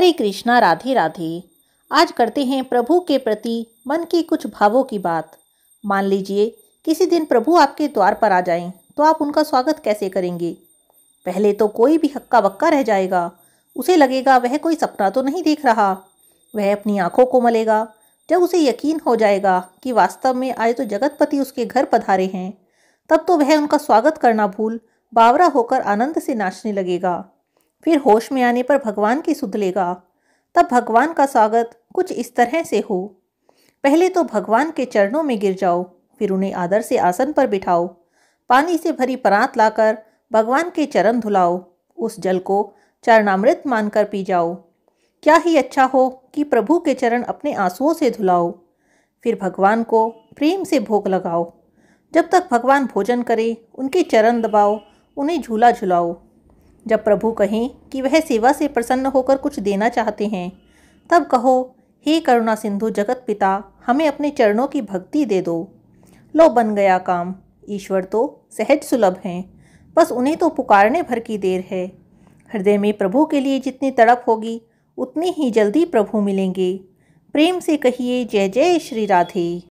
हरे कृष्णा, राधे राधे। आज करते हैं प्रभु के प्रति मन की कुछ भावों की बात। मान लीजिए, किसी दिन प्रभु आपके द्वार पर आ जाएँ तो आप उनका स्वागत कैसे करेंगे? पहले तो कोई भी हक्का बक्का रह जाएगा। उसे लगेगा वह कोई सपना तो नहीं देख रहा। वह अपनी आँखों को मलेगा। जब उसे यकीन हो जाएगा कि वास्तव में आए तो जगतपति उसके घर पधारे हैं, तब तो वह उनका स्वागत करना भूल बावरा होकर आनंद से नाचने लगेगा। फिर होश में आने पर भगवान की सुध लेगा। तब भगवान का स्वागत कुछ इस तरह से हो। पहले तो भगवान के चरणों में गिर जाओ, फिर उन्हें आदर से आसन पर बिठाओ। पानी से भरी परात लाकर भगवान के चरण धुलाओ। उस जल को चरणामृत मानकर पी जाओ। क्या ही अच्छा हो कि प्रभु के चरण अपने आंसुओं से धुलाओ। फिर भगवान को प्रेम से भोग लगाओ। जब तक भगवान भोजन करे, उनके चरण दबाओ, उन्हें झूला झुलाओ। जब प्रभु कहें कि वह सेवा से प्रसन्न होकर कुछ देना चाहते हैं, तब कहो, हे करुणा सिंधु जगत पिता, हमें अपने चरणों की भक्ति दे दो। लो बन गया काम, ईश्वर तो सहज सुलभ हैं, बस उन्हें तो पुकारने भर की देर है। हृदय में प्रभु के लिए जितनी तड़प होगी, उतनी ही जल्दी प्रभु मिलेंगे। प्रेम से कहिए, जय जय श्री राधे।